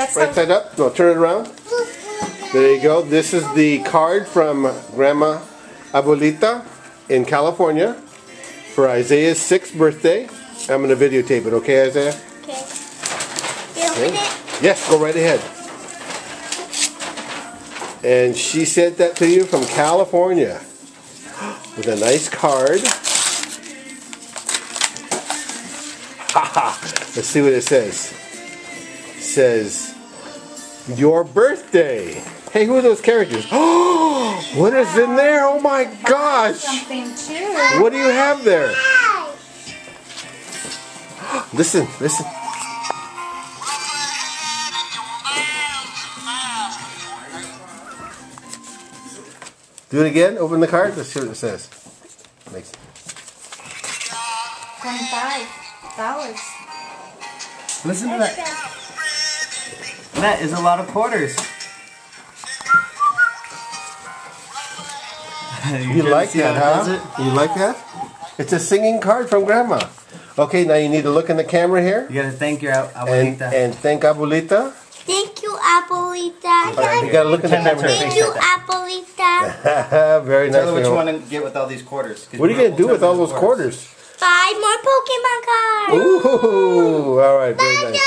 That's right side up. No, turn it around. There you go. This is the card from Grandma Abuelita in California for Isaiah's sixth birthday. I'm going to videotape it, okay, Isaiah? Okay. You open Okay. Yes, go right ahead. And she sent that to you from California with a nice card. Haha. Let's see what it says. Says, Your birthday. Hey, who are those characters? Oh, what is in there? Oh my gosh. What do you have there? Listen, listen. Do it again. Open the card. Let's see what it says. Makes Twenty-five dollars. Listen to that. That is a lot of quarters. You like that, huh? You like that? It's a singing card from Grandma. Okay, now you need to look in the camera here You gotta thank your ab- and abuelita. and thank Abuelita. Thank you, Abuelita. You gotta look in the camera Thank you, Abuelita. Very nice. Tell her what you want to get with all these quarters. What are you gonna do with all those the quarters? Five more Pokemon cards. Ooh, all right, very nice.